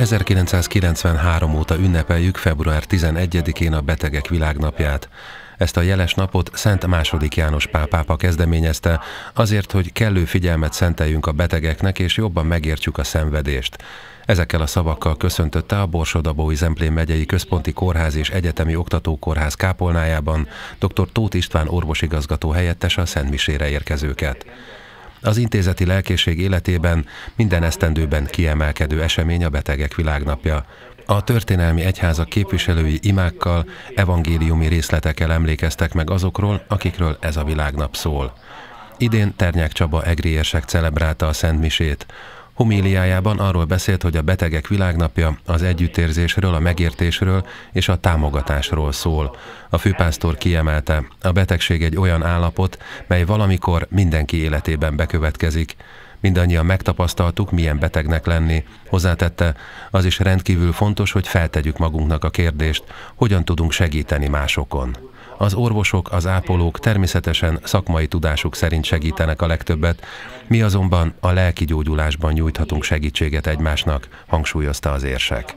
1993 óta ünnepeljük február 11-én a Betegek Világnapját. Ezt a jeles napot Szent második János Pál pápa kezdeményezte, azért, hogy kellő figyelmet szenteljünk a betegeknek, és jobban megértsük a szenvedést. Ezekkel a szavakkal köszöntötte a Borsodabói Zemplén megyei Központi Kórház és Egyetemi Oktatókórház kápolnájában dr. Tóth István orvosigazgató helyettes a Szentmisére érkezőket. Az intézeti lelkészség életében minden esztendőben kiemelkedő esemény a Betegek Világnapja. A történelmi egyházak képviselői imákkal, evangéliumi részletekkel emlékeztek meg azokról, akikről ez a világnap szól. Idén Ternyák Csaba egriérsek celebrálta a Szent Misét. Homíliájában arról beszélt, hogy a betegek világnapja az együttérzésről, a megértésről és a támogatásról szól. A főpásztor kiemelte, a betegség egy olyan állapot, mely valamikor mindenki életében bekövetkezik. Mindannyian megtapasztaltuk, milyen betegnek lenni. Hozzátette, az is rendkívül fontos, hogy feltegyük magunknak a kérdést, hogyan tudunk segíteni másokon. Az orvosok, az ápolók természetesen szakmai tudásuk szerint segítenek a legtöbbet, mi azonban a lelki gyógyulásban nyújthatunk segítséget egymásnak, hangsúlyozta az érsek.